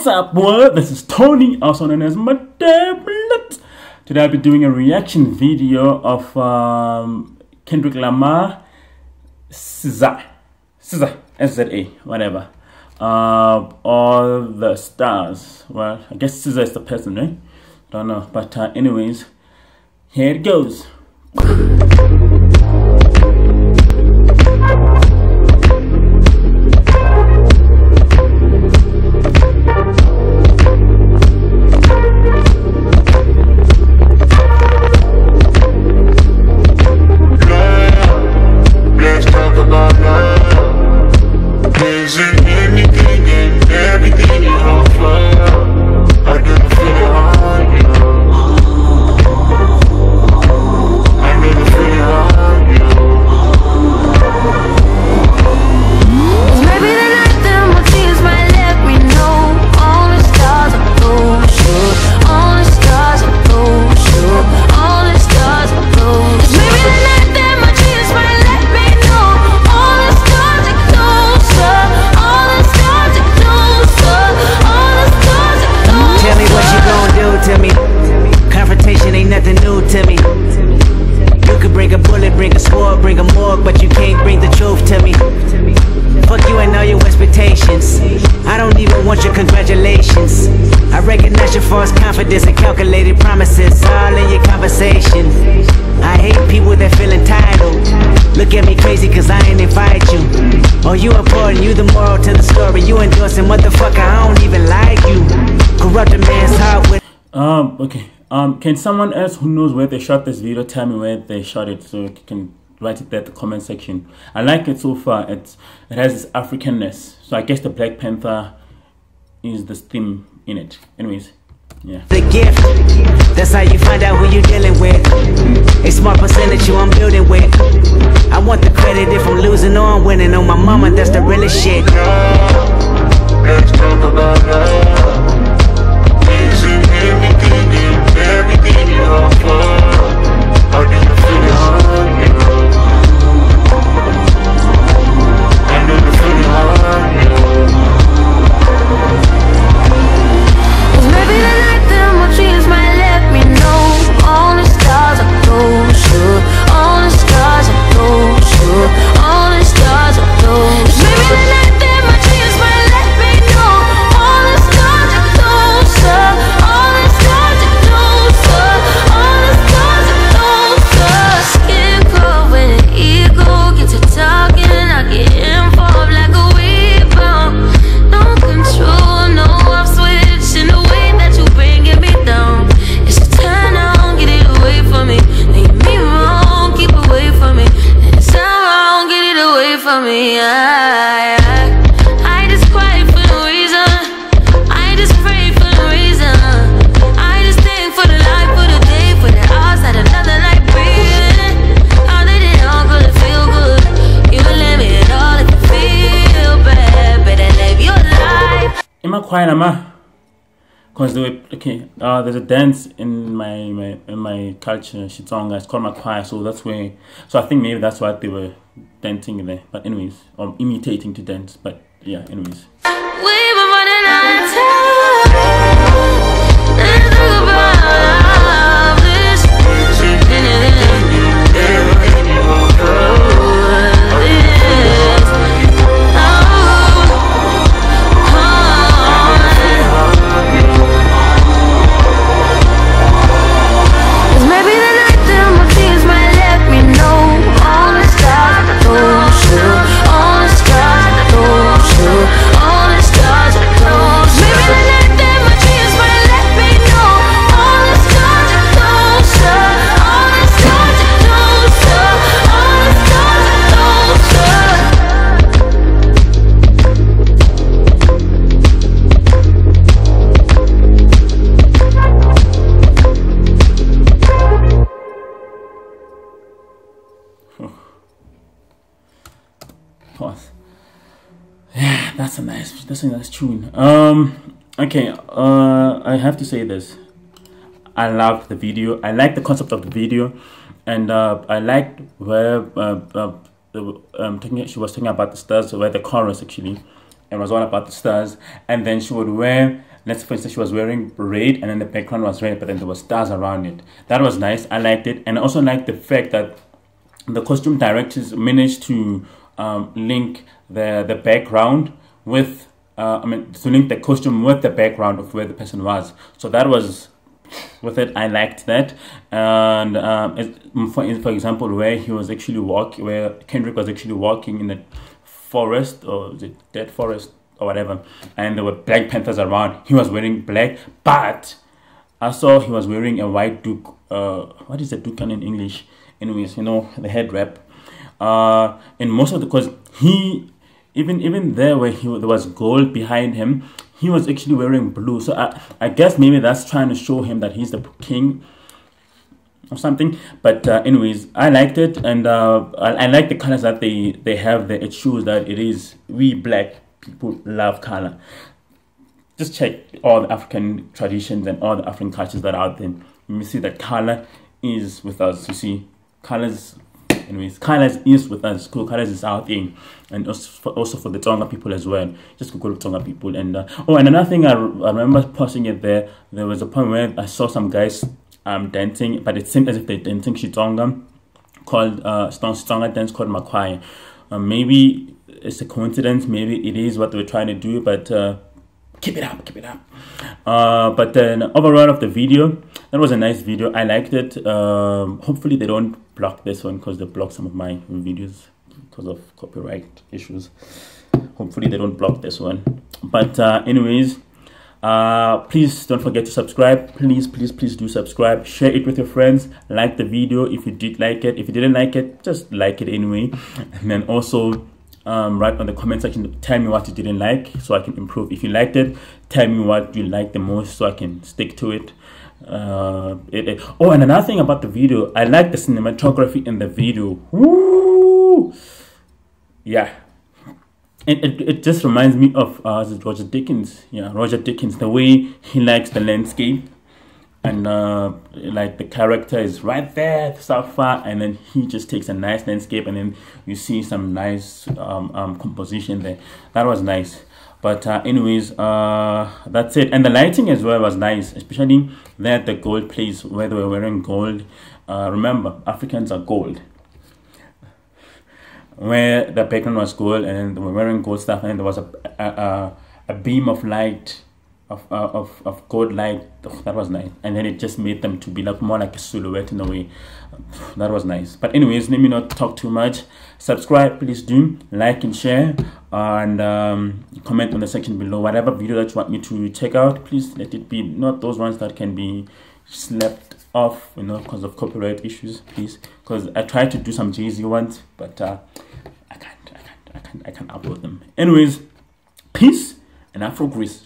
What's up, world? This is Tony, also known as Matablet. Today I'll be doing a reaction video of um, Kendrick Lamar, SZA, SZA, S-Z-A, whatever. Uh, all the stars. Well, I guess SZA is the person, right? Don't know, but uh, anyways, here it goes. I recognize your confidence and calculated promises all in your conversation. I hate people that feel entitled. Look at me crazy cause I ain't invite you. Oh, you important, you the moral to the story. You endorsing motherfucker, I don't even like you. Corrupt a man's heart with Um, okay. Um, can someone else who knows where they shot this video tell me where they shot it so you can write it there in the comment section. I like it so far. It's it has this Africanness. So I guess the Black Panther is the theme in it. Anyways, yeah. the gift. That's how you find out who you're dealing with. A smart percentage you I'm building with. I want the credit if I'm losing or I'm winning. On my mama, that's the realest shit. Let's talk about love. Life. Am quiet, am I? Cause they were okay. Uh, there's a dance in my, my in my culture, Xitsonga. It's called Makwai, so that's where. So I think maybe that's why they were dancing there. But anyways, or imitating to dance. But yeah, anyways. We've that's a nice. That's a nice tune. Um. Okay. Uh. I have to say this. I love the video. I like the concept of the video, and uh, I liked where uh, uh, um, talking, she was talking about the stars, where the chorus actually, and was all about the stars, and then she would wear let's for instance she was wearing red and then the background was red but then there were stars around it that was nice i liked it and I also liked the fact that the costume directors managed to um, link the the background with uh, I mean to link the costume with the background of where the person was. So that was with it. I liked that, and um, it, for for example, where he was actually walking, where Kendrick was actually walking in the forest or the dead forest or whatever, and there were Black Panthers around. He was wearing black, but I saw he was wearing a white doek. Uh, what is a doek in English? Anyways, you know the head wrap. Uh, in most of the because he even even there where he there was gold behind him, he was actually wearing blue. So I I guess maybe that's trying to show him that he's the king or something. But uh, anyways, I liked it, and uh, I, I like the colors that they they have there. It shows that it is we black people love color. Just check all the African traditions and all the African cultures that are out there. You see that color is with us. You see, colors. Anyways, colors is used with us. Cool, colors is our thing, and also for, also for the Tonga people as well. Just Google Tonga people, and uh, oh, and another thing I, I remember posting it there. There was a point where I saw some guys um dancing, but it seemed as if they're dancing Xitsonga, called uh Xitsonga dance called Makwai. Uh, maybe it's a coincidence. Maybe it is what they were trying to do, but. Uh, keep it up keep it up uh but then overall of the video that was a nice video i liked it um hopefully they don't block this one because they block some of my videos because of copyright issues. Hopefully they don't block this one. But uh anyways uh please don't forget to subscribe. Please please please do subscribe. Share it with your friends. Like the video if you did like it. If you didn't like it just like it anyway. And then also um, write on the comment section tell me what you didn't like so i can improve. If you liked it tell me what you liked the most so i can stick to it uh it, it- oh and another thing about the video i like the cinematography in the video. Woo! yeah. It, it, it just reminds me of uh Roger Deakins? Yeah Roger Deakins the way he likes the landscape and uh, like the character is right there so far and then he just takes a nice landscape and then you see some nice um, um, composition there. That was nice. But uh, anyways uh, that's it. And the lighting as well was nice especially there at the gold place where they were wearing gold. Uh, remember africans are gold. Where the background was gold and they were wearing gold stuff and there was a a, a, a beam of light of, uh, of of gold light oh, that was nice. And then it just made them to be like more like a silhouette in a way. That was nice. But anyways let me not talk too much. Subscribe please do like and share. And um, comment on the section below. Whatever video that you want me to check out please let it be. Not those ones that can be slapped off you know because of copyright issues please. Because i tried to do some jay-z ones but uh i can't i can't i can't i can't upload them. Anyways peace and afro grease